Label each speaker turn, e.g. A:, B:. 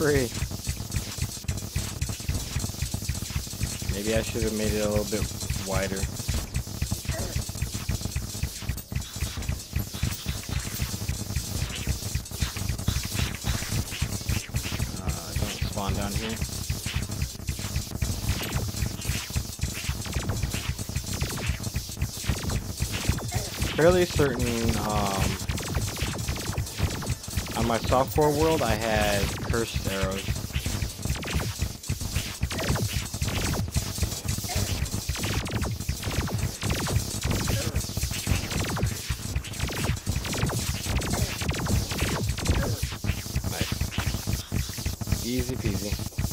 A: free. Maybe I should have made it a little bit wider. Uh, don't spawn down here. Fairly certain, um, on my softcore world, I had cursed arrows. Easy peasy.